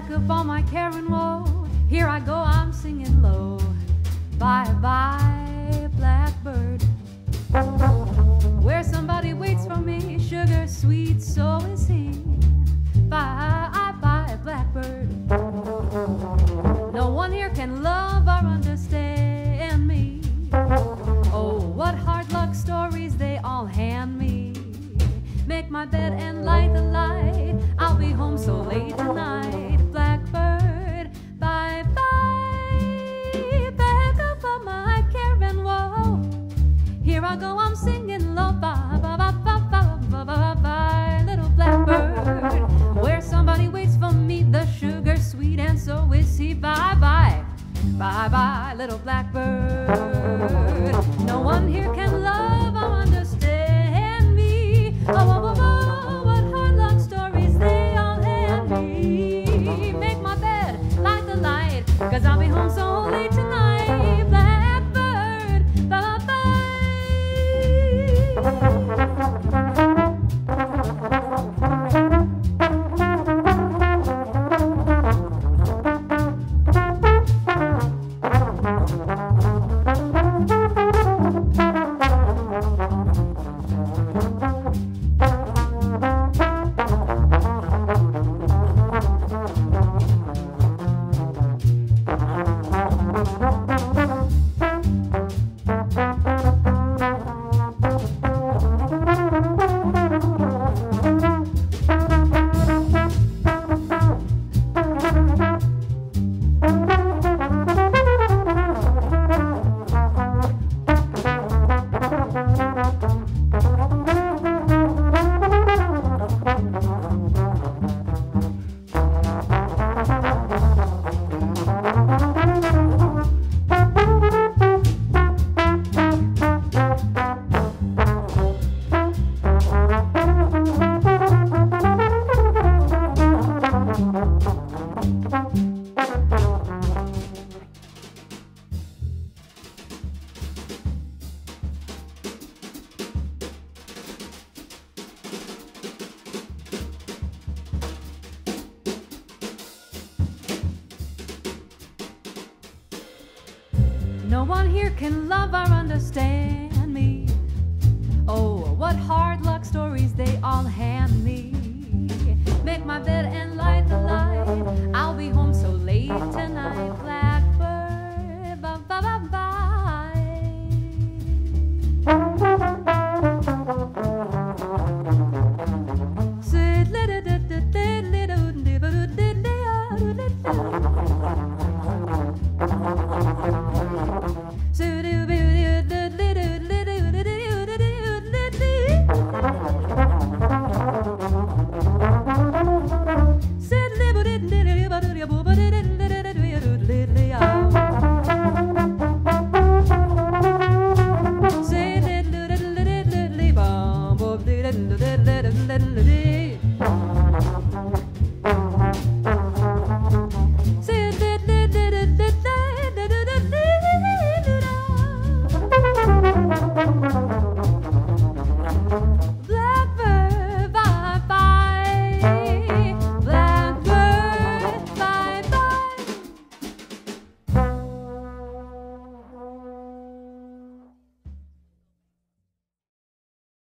pack up all my care and woe. Here I go, I'm singing low. Bye bye, I go, I'm singing low. Bye bye bye bye bye bye bye bye, little blackbird. Where somebody waits for me, the sugar sweet, and so is he. Bye bye. Bye bye, little blackbird. No one here can love or understand me. Oh, oh, oh, oh, oh what hard stories they all hand me. Make my bed, light the light, cause I'll be home so No one here can love or understand